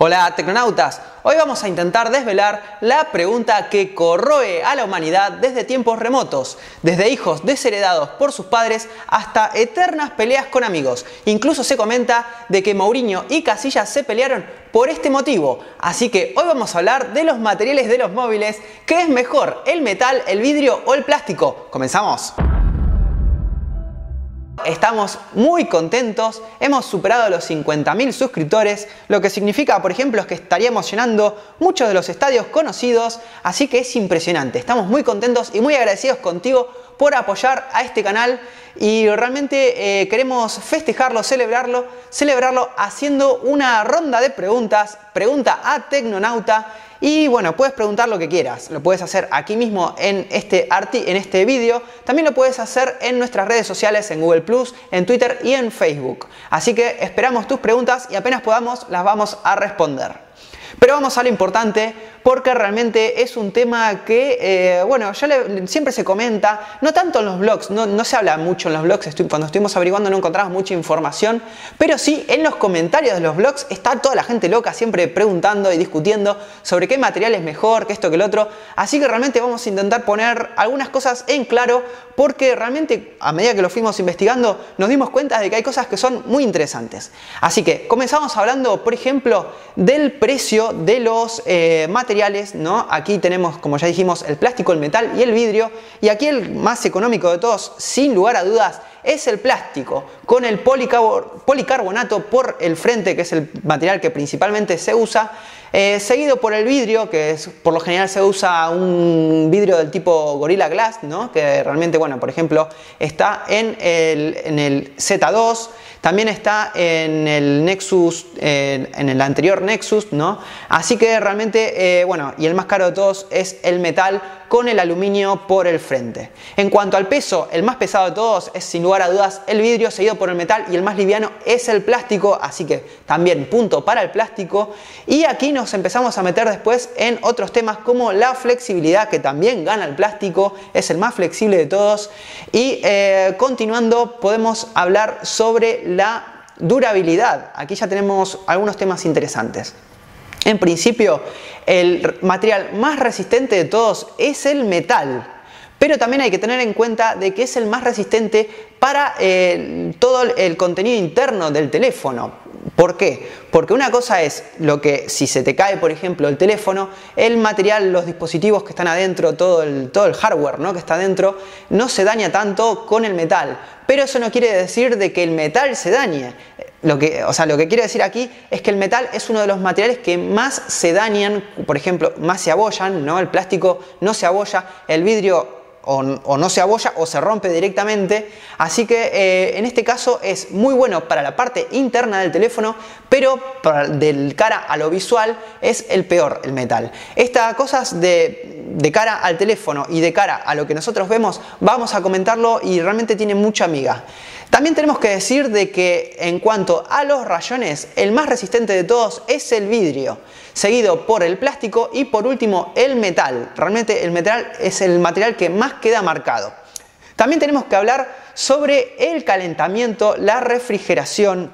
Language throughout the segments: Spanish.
Hola tecnonautas, hoy vamos a intentar desvelar la pregunta que corroe a la humanidad desde tiempos remotos, desde hijos desheredados por sus padres hasta eternas peleas con amigos. Incluso se comenta de que Mourinho y Casillas se pelearon por este motivo. Así que hoy vamos a hablar de los materiales de los móviles, ¿qué es mejor, el metal, el vidrio o el plástico? ¡Comenzamos! Estamos muy contentos, hemos superado los 50.000 suscriptores, lo que significa, por ejemplo, que estaríamos llenando muchos de los estadios conocidos, así que es impresionante. Estamos muy contentos y muy agradecidos contigo por apoyar a este canal. Y realmente eh, queremos festejarlo, celebrarlo, celebrarlo haciendo una ronda de preguntas, pregunta a Tecnonauta y bueno, puedes preguntar lo que quieras. Lo puedes hacer aquí mismo en este, en este vídeo. También lo puedes hacer en nuestras redes sociales, en Google Plus, en Twitter y en Facebook. Así que esperamos tus preguntas y apenas podamos las vamos a responder. Pero vamos a lo importante porque realmente es un tema que, eh, bueno, ya siempre se comenta, no tanto en los blogs, no, se habla mucho en los blogs, cuando estuvimos averiguando no encontramos mucha información, pero sí en los comentarios de los blogs está toda la gente loca siempre preguntando y discutiendo sobre qué material es mejor, que esto, que el otro, así que realmente vamos a intentar poner algunas cosas en claro porque realmente a medida que lo fuimos investigando nos dimos cuenta de que hay cosas que son muy interesantes. Así que comenzamos hablando, por ejemplo, del precio de los eh, materiales, ¿no? Aquí tenemos, como ya dijimos, el plástico, el metal y el vidrio. Y aquí el más económico de todos, sin lugar a dudas, es el plástico, con el policarbonato por el frente, que es el material que principalmente se usa, eh, seguido por el vidrio, que es, por lo general se usa un vidrio del tipo Gorilla Glass, ¿no? que realmente, bueno, por ejemplo, está en el, en el Z2, también está en el Nexus, en el anterior Nexus, ¿no? Así que realmente, eh, bueno, y el más caro de todos es el metal con el aluminio por el frente. En cuanto al peso, el más pesado de todos es sin lugar a dudas el vidrio seguido por el metal y el más liviano es el plástico, así que también punto para el plástico. Y aquí nos empezamos a meter después en otros temas como la flexibilidad que también gana el plástico, es el más flexible de todos. Y eh, continuando podemos hablar sobre la durabilidad. Aquí ya tenemos algunos temas interesantes. En principio, el material más resistente de todos es el metal. Pero también hay que tener en cuenta de que es el más resistente para eh, todo el contenido interno del teléfono. ¿Por qué? Porque una cosa es lo que si se te cae, por ejemplo, el teléfono, el material, los dispositivos que están adentro, todo el, todo el hardware ¿no? que está adentro, no se daña tanto con el metal. Pero eso no quiere decir de que el metal se dañe. Lo que, o sea, lo que quiere decir aquí es que el metal es uno de los materiales que más se dañan, por ejemplo, más se abollan, ¿no? El plástico no se abolla, el vidrio o, no se abolla o se rompe directamente. Así que eh, en este caso es muy bueno para la parte interna del teléfono, pero para, del cara a lo visual es el peor el metal. Estas cosas de, de cara al teléfono y de cara a lo que nosotros vemos, vamos a comentarlo y realmente tiene mucha amiga. También tenemos que decir de que en cuanto a los rayones, el más resistente de todos es el vidrio, seguido por el plástico y por último el metal. Realmente el metal es el material que más queda marcado. También tenemos que hablar sobre el calentamiento, la refrigeración,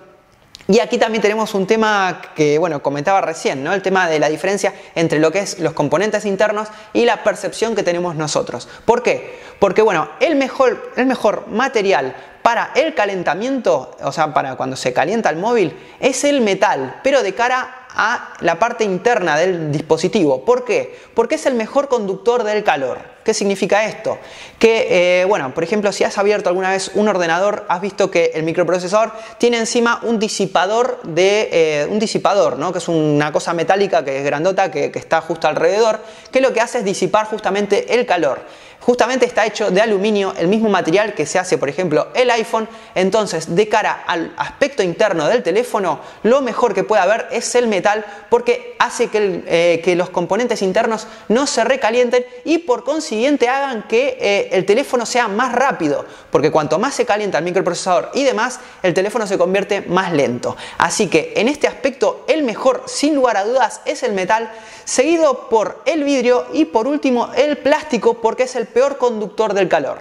y aquí también tenemos un tema que, bueno, comentaba recién, ¿no? El tema de la diferencia entre lo que es los componentes internos y la percepción que tenemos nosotros. ¿Por qué? Porque, bueno, el mejor, el mejor material para el calentamiento, o sea, para cuando se calienta el móvil, es el metal, pero de cara a la parte interna del dispositivo. ¿Por qué? Porque es el mejor conductor del calor. ¿Qué significa esto? Que, eh, bueno, por ejemplo, si has abierto alguna vez un ordenador, has visto que el microprocesador tiene encima un disipador de eh, un disipador, ¿no? Que es una cosa metálica que es grandota, que, está justo alrededor, que lo que hace es disipar justamente el calor justamente está hecho de aluminio, el mismo material que se hace, por ejemplo, el iPhone. Entonces, de cara al aspecto interno del teléfono, lo mejor que puede haber es el metal porque hace que, eh, que los componentes internos no se recalienten y por consiguiente hagan que eh, el teléfono sea más rápido. Porque cuanto más se calienta el microprocesador y demás, el teléfono se convierte más lento. Así que en este aspecto, el mejor, sin lugar a dudas, es el metal, seguido por el vidrio y por último el plástico porque es el peor conductor del calor.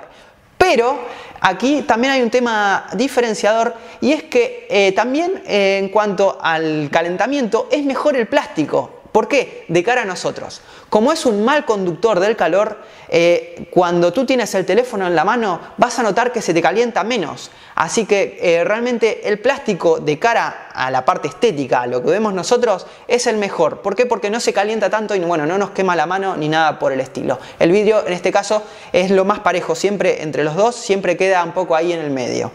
Pero aquí también hay un tema diferenciador y es que eh, también eh, en cuanto al calentamiento es mejor el plástico. ¿Por qué? De cara a nosotros. Como es un mal conductor del calor, eh, cuando tú tienes el teléfono en la mano vas a notar que se te calienta menos. Así que eh, realmente el plástico de cara a la parte estética, a lo que vemos nosotros, es el mejor. ¿Por qué? Porque no se calienta tanto y bueno, no nos quema la mano ni nada por el estilo. El vidrio en este caso es lo más parejo, siempre entre los dos, siempre queda un poco ahí en el medio.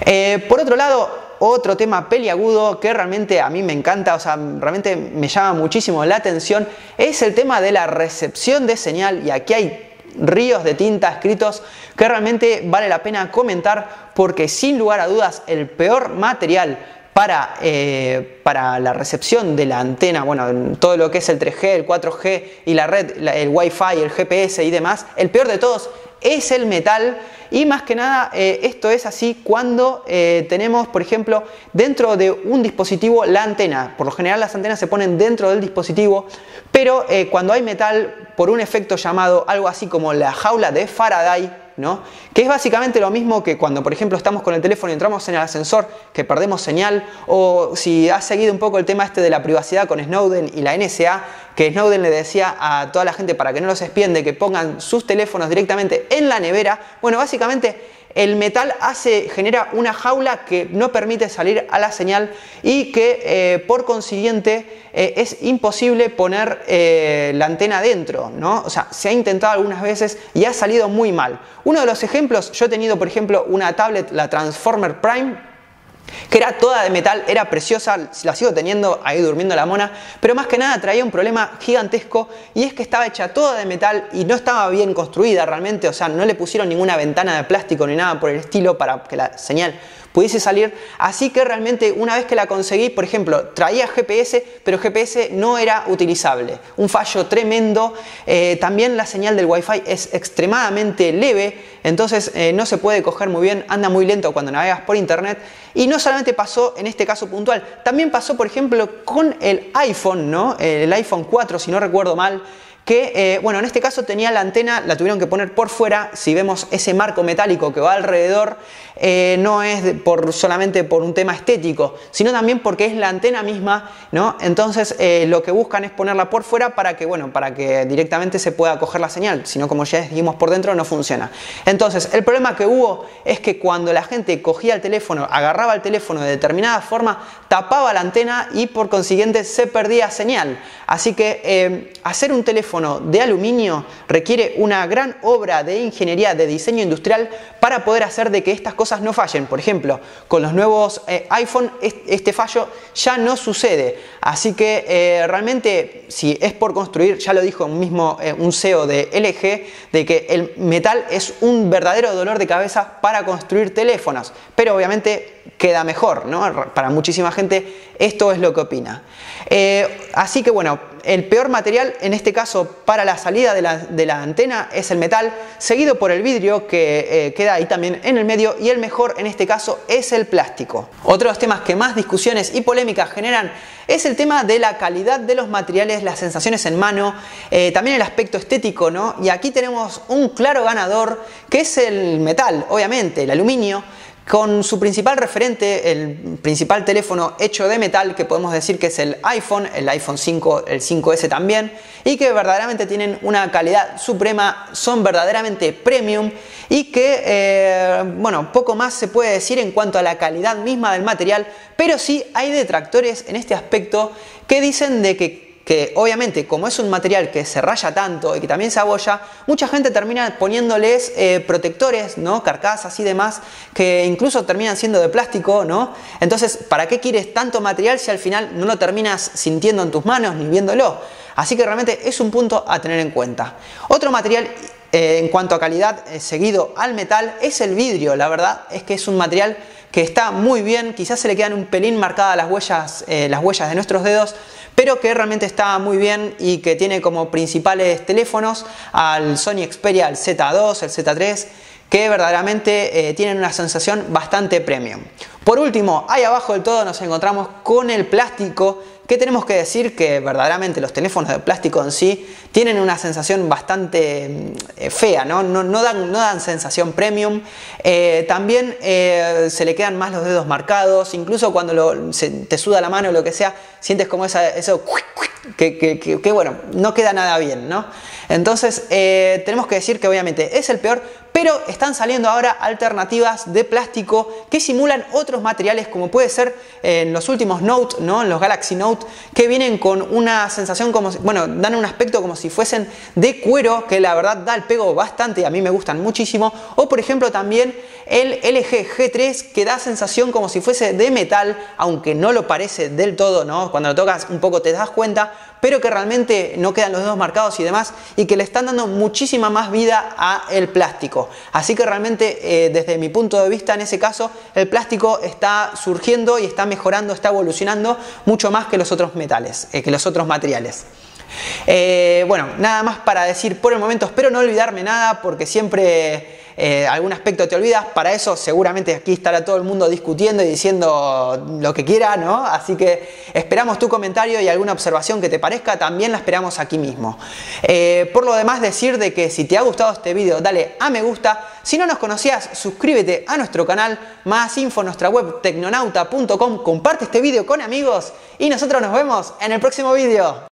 Eh, por otro lado, otro tema peliagudo que realmente a mí me encanta, o sea, realmente me llama muchísimo la atención, es el tema de la recepción de señal. Y aquí hay ríos de tinta escritos que realmente vale la pena comentar porque sin lugar a dudas el peor material para, eh, para, la recepción de la antena, bueno, todo lo que es el 3G, el 4G y la red, el Wi-Fi, el GPS y demás, el peor de todos es el metal y más que nada eh, esto es así cuando eh, tenemos, por ejemplo, dentro de un dispositivo la antena. Por lo general las antenas se ponen dentro del dispositivo, pero eh, cuando hay metal, por un efecto llamado algo así como la jaula de Faraday, que es básicamente lo mismo que cuando, por ejemplo, estamos con el teléfono y entramos en el ascensor, que perdemos señal, o si has seguido un poco el tema este de la privacidad con Snowden y la NSA, que Snowden le decía a toda la gente para que no los espiende que pongan sus teléfonos directamente en la nevera, bueno, básicamente el metal hace, genera una jaula que no permite salir a la señal y que eh, por consiguiente eh, es imposible poner eh, la antena dentro, ¿no? O sea, se ha intentado algunas veces y ha salido muy mal. Uno de los ejemplos, yo he tenido por ejemplo una tablet, la Transformer Prime, que era toda de metal, era preciosa, la sigo teniendo ahí durmiendo la mona, pero más que nada traía un problema gigantesco y es que estaba hecha toda de metal y no estaba bien construida realmente, o sea, no le pusieron ninguna ventana de plástico ni nada por el estilo para que la señal pudiese salir. Así que realmente una vez que la conseguí, por ejemplo, traía GPS, pero GPS no era utilizable. Un fallo tremendo. Eh, también la señal del Wi-Fi es extremadamente leve, entonces eh, no se puede coger muy bien, anda muy lento cuando navegas por internet. Y no solamente pasó en este caso puntual, también pasó, por ejemplo, con el iPhone, ¿no? El iPhone 4, si no recuerdo mal que, eh, bueno, en este caso tenía la antena, la tuvieron que poner por fuera, si vemos ese marco metálico que va alrededor, eh, no es por, solamente por un tema estético, sino también porque es la antena misma, ¿no? Entonces eh, lo que buscan es ponerla por fuera para que, bueno, para que directamente se pueda coger la señal, sino como ya dijimos por dentro no funciona. Entonces, el problema que hubo es que cuando la gente cogía el teléfono, agarraba el teléfono de determinada forma, tapaba la antena y por consiguiente se perdía señal. Así que hacer un teléfono de aluminio requiere una gran obra de ingeniería de diseño industrial para poder hacer de que estas cosas no fallen. Por ejemplo, con los nuevos eh, iPhone este fallo ya no sucede. Así que eh, realmente si es por construir, ya lo dijo mismo eh, un CEO de LG, de que el metal es un verdadero dolor de cabeza para construir teléfonos. Pero obviamente queda mejor, ¿no? Para muchísima gente esto es lo que opina. así que bueno, el peor material en este caso para la salida de la, antena es el metal, seguido por el vidrio que eh, queda ahí también en el medio y el mejor en este caso es el plástico. Otro de los temas que más discusiones y polémicas generan es el tema de la calidad de los materiales, las sensaciones en mano, eh, también el aspecto estético, ¿no? Y aquí tenemos un claro ganador que es el metal, obviamente, el aluminio con su principal referente, el principal teléfono hecho de metal, que podemos decir que es el iPhone, el iPhone 5, el 5S también, y que verdaderamente tienen una calidad suprema, son verdaderamente premium y que, eh, bueno, poco más se puede decir en cuanto a la calidad misma del material, pero sí hay detractores en este aspecto que dicen de que que obviamente como es un material que se raya tanto y que también se abolla, mucha gente termina poniéndoles eh, protectores, ¿no? carcasas y demás, que incluso terminan siendo de plástico, ¿no? Entonces, ¿para qué quieres tanto material si al final no lo terminas sintiendo en tus manos ni viéndolo? Así que realmente es un punto a tener en cuenta. Otro material eh, en cuanto a calidad eh, seguido al metal es el vidrio, la verdad es que es un material que está muy bien, quizás se le quedan un pelín marcadas las huellas, las huellas de nuestros dedos, pero que realmente está muy bien y que tiene como principales teléfonos al Sony Xperia, el Z2, el Z3, que verdaderamente eh, tienen una sensación bastante premium. Por último, ahí abajo del todo nos encontramos con el plástico que tenemos que decir que verdaderamente los teléfonos de plástico en sí tienen una sensación bastante eh, fea, ¿no? No, dan, no, dan, sensación premium. Eh, también eh, se le quedan más los dedos marcados, incluso cuando te suda la mano o lo que sea, sientes como esa, eso que, que, bueno, no queda nada bien, ¿no? Entonces tenemos que decir que obviamente es el peor, pero están saliendo ahora alternativas de plástico que simulan otros materiales como puede ser en los últimos Note, ¿no? en los Galaxy Note, que vienen con una sensación como, bueno, dan un aspecto como si fuesen de cuero, que la verdad da el pego bastante y a mí me gustan muchísimo, o por ejemplo también el LG G3 que da sensación como si fuese de metal, aunque no lo parece del todo, ¿no? cuando lo tocas un poco te das cuenta, pero que realmente no quedan los dedos marcados y demás, y que le están dando muchísima más vida a el plástico. Así que realmente, eh, desde mi punto de vista, en ese caso, el plástico está surgiendo y está mejorando, está evolucionando mucho más que los otros metales, eh, que los otros materiales. Eh, bueno, nada más para decir por el momento, espero no olvidarme nada porque siempre eh, algún aspecto te olvidas, para eso seguramente aquí estará todo el mundo discutiendo y diciendo lo que quiera, ¿no? Así que esperamos tu comentario y alguna observación que te parezca, también la esperamos aquí mismo. Eh, por lo demás, decir de que si te ha gustado este video, dale a me gusta. Si no nos conocías, suscríbete a nuestro canal. Más info en nuestra web tecnonauta.com. Comparte este video con amigos y nosotros nos vemos en el próximo video.